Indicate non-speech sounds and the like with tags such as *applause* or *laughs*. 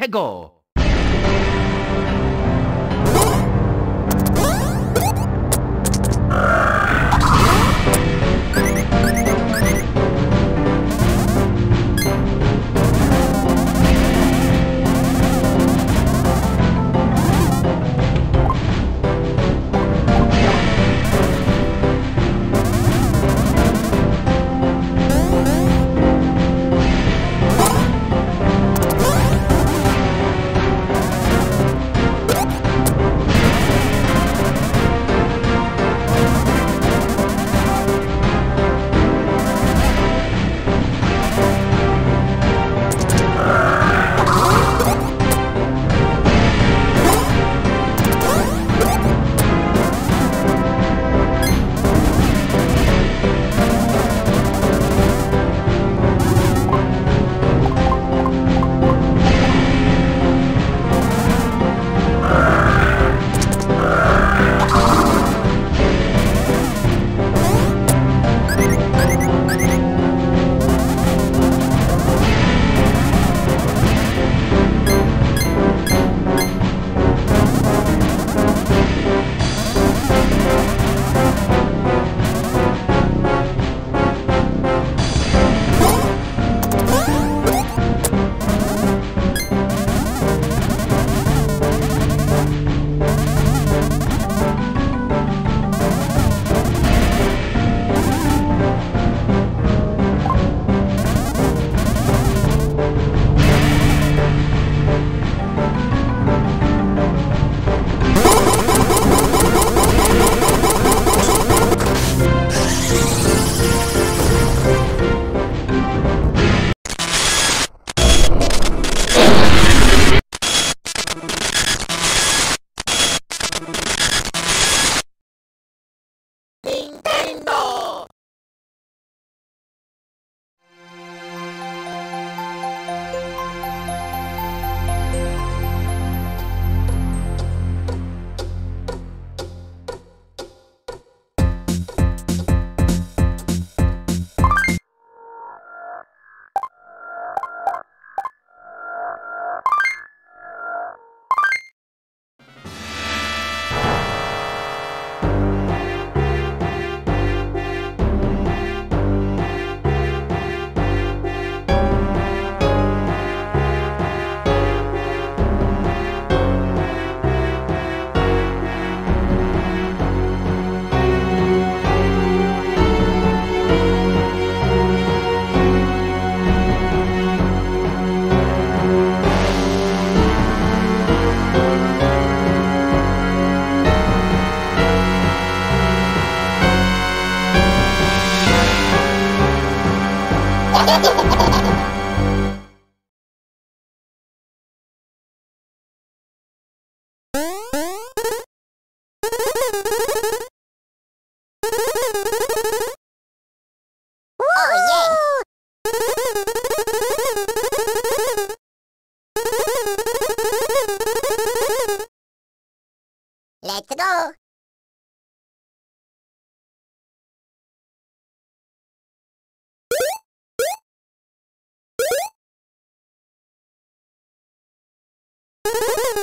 Let's go! 何だ? you *laughs*